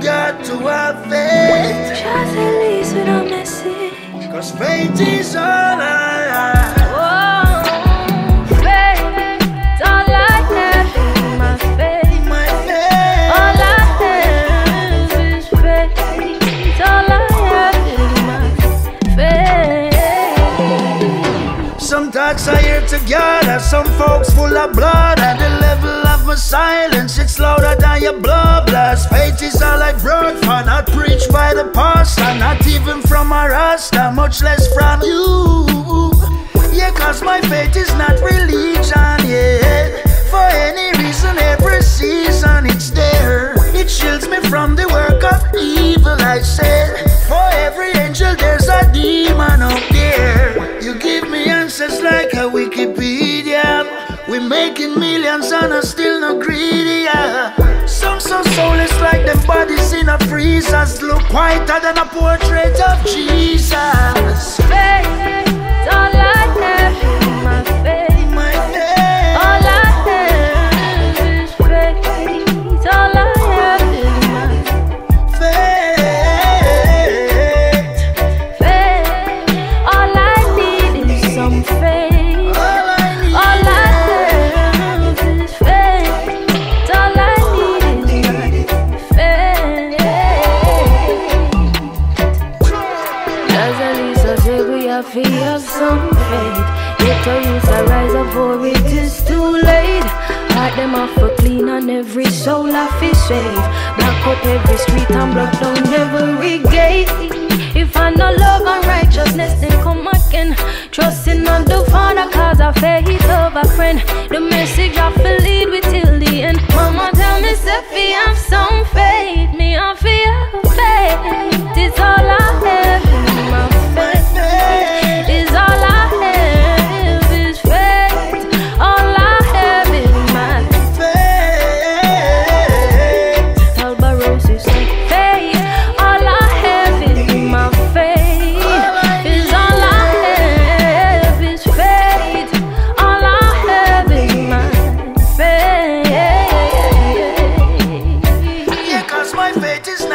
got to have faith. Just at least with a message. Cause faith is all I have. Some talks I hear together, some folks full of blood. and the level of my silence, it's louder than your blood blast. Much less from you. Yeah, cause my faith is not religion, yeah. For any reason, every season it's there. It shields me from the work of evil, I said. For every angel, there's a demon out there. You give me answers like a Wikipedia. We're making millions and I'm still not greedy. Yeah. Freezers. Look whiter than a portrait of Jesus. Some faith. Yet to use a rise up for it is too late. Heart them off for clean and every soul I feel safe. Black up every street and block down every gate. If I no love and righteousness, then come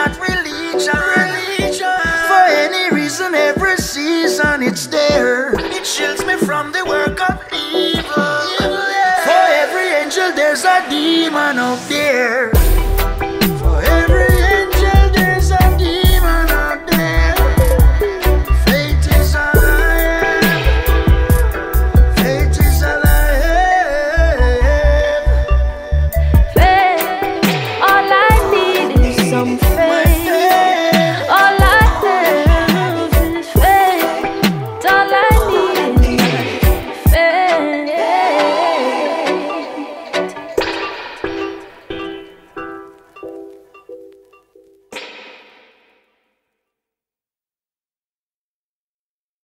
not religion. religion. For any reason, every season it's there. It shields me from the work of evil. For every angel, there's a demon out there.